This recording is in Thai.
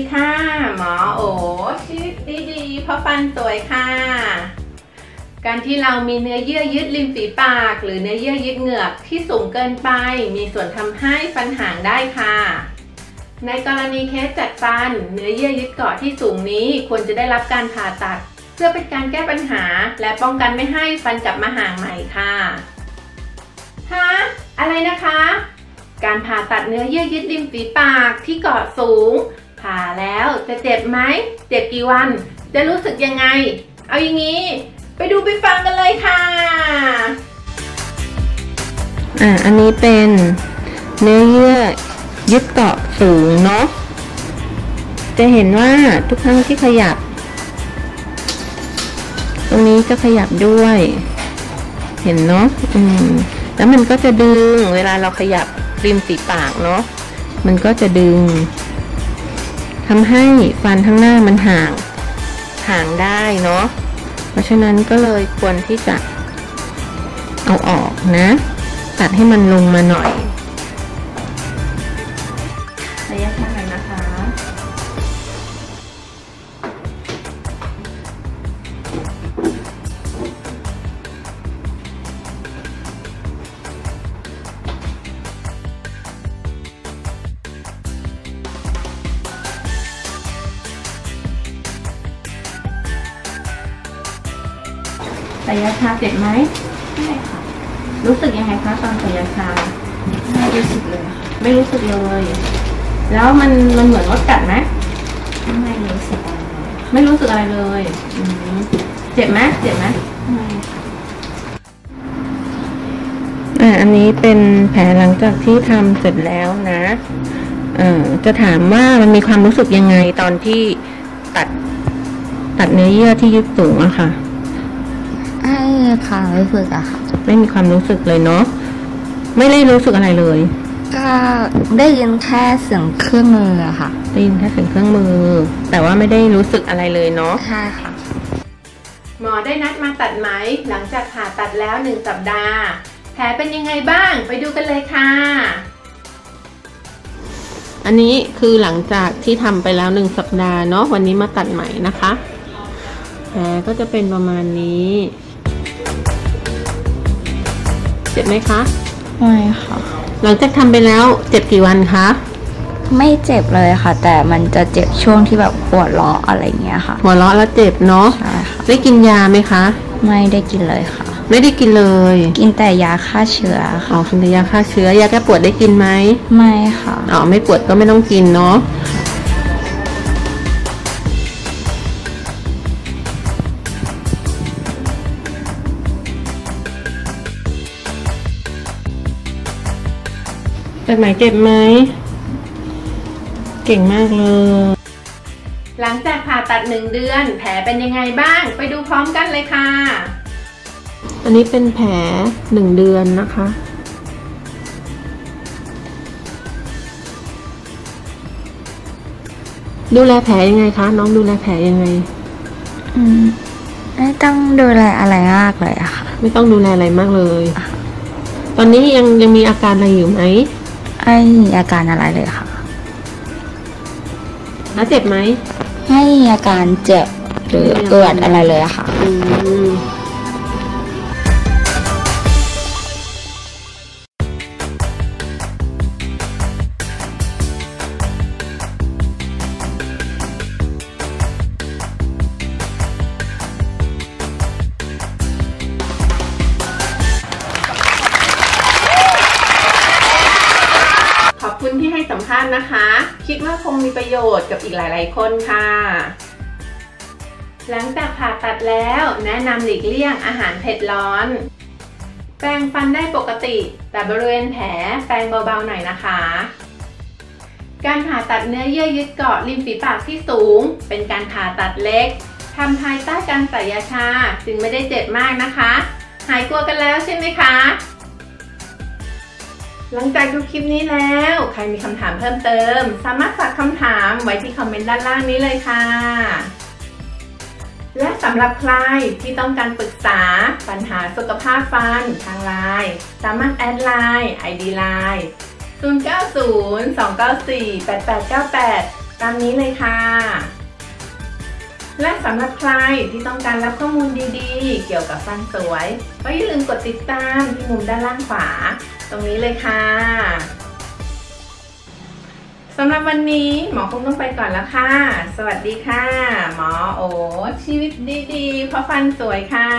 ีค่ะ หมอโอชิดดีๆเพราะฟันสวยค่ะ การที่เรามีเนื้อเยื่อยึดริมฝีปาก หรือเนื้อเยื่อยึดเหงือกที่สูงเกินไป มีส่วนทำให้ฟันห่างได้ค่ะ ในกรณีเคสจัดฟัน เนื้อเยื่อยึดเกาะที่สูงนี้ควรจะได้รับการผ่าตัด เพื่อเป็นการแก้ปัญหา และป้องกันไม่ให้ฟันกลับมาห่างใหม่ค่ะฮะอะไรนะคะการผ่าตัดเนื้อเยื่อยึดริมฝีปากที่เกาะสูง ผ่าแล้วจะเจ็บไหมเจ็บกี่วัน จะรู้สึกยังไง เอาอย่างนี้ ไปดูไปฟังกันเลยค่ะ อ่าอันนี้เป็นเนื้อเยื่อยึดเกาะสูงเนาะจะเห็นว่าทุกครั้งที่ขยับ ตรงนี้จะขยับด้วย เห็นเนาะอืมแล้วมันก็จะดึงเวลาเราขยับริมฝีปากเนาะมันก็จะดึง ทำให้ฟันข้างหน้ามันห่าง ห่างได้เนาะ เพราะฉะนั้นก็เลยควรที่จะเอาออกนะ ตัดให้มันลงมาหน่อย ระยะชาเจ็บไหมไม่ค่ะ รู้สึกยังไงคะตอนระยะชาไม่รู้สึกเลยค่ะไม่รู้สึกเลย แล้วมันมันเหมือนมดกัดไหมไม่รู้สึกอะไรเลยไม่รู้สึกอะไรเลยอืมเจ็บไหมเจ็บไหมไม่ค่ะอ่าอันนี้เป็นแผลหลังจากที่ทำเสร็จแล้วนะเอ่อจะถามว่ามันมีความรู้สึกยังไงตอนที่ตัดตัดเนื้อเยื่อที่ยึดสูงอะค่ะ ไอ้ค่ะรู้สึกอะค่ะ ไม่มีความรู้สึกเลยเนาะไม่ได้รู้สึกอะไรเลย ก็ได้ยินแค่เสียงเครื่องมืออะค่ะ ได้ยินแค่เสียงเครื่องมือ แต่ว่าไม่ได้รู้สึกอะไรเลยเนาะใช่ค่ะ หมอได้นัดมาตัดไหมหลังจากผ่าตัดแล้วหนึ่งสัปดาห์ แผลเป็นยังไงบ้างไปดูกันเลยค่ะ อันนี้คือหลังจากที่ทำไปแล้วหนึ่งสัปดาห์เนาะวันนี้มาตัดใหม่นะคะแผลก็จะเป็นประมาณนี้ เจ็บไหมคะ ไม่ค่ะ หลังจากทำไปแล้วเจ็บกี่วันคะ ไม่เจ็บเลยค่ะ แต่มันจะเจ็บช่วงที่แบบปวดร้ออะไรเงี้ยค่ะ หัวเราะแล้วเจ็บเนาะ ใช่ค่ะ ได้กินยาไหมคะ ไม่ได้กินเลยค่ะ ไม่ได้กินเลยกินแต่ยาฆ่าเชื้ออ๋ค่ะอกินแต่ยาฆ่าเชื้อ ยาแก้ปวดได้กินไหมไม่ค่ะ อ๋อไม่ปวดก็ไม่ต้องกินเนาะ จากไหนเจ็บไหม เก่งมากเลย หลังจากผ่าตัดหนึ่งเดือน แผลเป็นยังไงบ้าง ไปดูพร้อมกันเลยค่ะ อันนี้เป็นแผลหนึ่งเดือนนะคะ ดูแลแผลยังไงคะ น้องดูแลแผลยังไง อืม ไม่ต้องดูแลอะไรมากเลยอะค่ะ ไม่ต้องดูแลอะไรมากเลย ตอนนี้ยังยังมีอาการอะไรอยู่ไหม ไม่มีอาการอะไรเลยค่ะ แล้วเจ็บไหมไม่มีอาการเจ็บหรือปวดอะไรเลยอะค่ะ อืม สัมภาษณ์นะคะ คิดว่าคงมีประโยชน์กับอีกหลาย ๆ คนค่ะ หลังจากผ่าตัดแล้วแนะนำหลีกเลี่ยงอาหารเผ็ดร้อน แปรงฟันได้ปกติ แต่บริเวณแผลแปรงเบา ๆ หน่อยนะคะ การผ่าตัดเนื้อเยื่อยึดเกาะริมฝีปากที่สูง เป็นการผ่าตัดเล็กทำภายใต้การใส่ยาชาจึงไม่ได้เจ็บมากนะคะ หายกลัวกันแล้วใช่ไหมคะ หลังจากดูคลิปนี้แล้ว ใครมีคำถามเพิ่มเติม สามารถฝากคำถามไว้ที่คอมเมนต์ด้านล่างนี้เลยค่ะ และสำหรับใครที่ต้องการปรึกษาปัญหาสุขภาพฟันทางไลน์สามารถ add ไลน์ ID ไลน์090 294 8898 ตามนี้เลยค่ะ และสำหรับใครที่ต้องการรับข้อมูลดีๆ เกี่ยวกับฟันสวย ก็อย่าลืมกดติดตามที่มุมด้านล่างขวา ตรงนี้เลยค่ะสำหรับวันนี้หมอคงต้องไปก่อนแล้วค่ะ สวัสดีค่ะ หมอโอชีวิตดีๆ เพราะฟันสวยค่ะ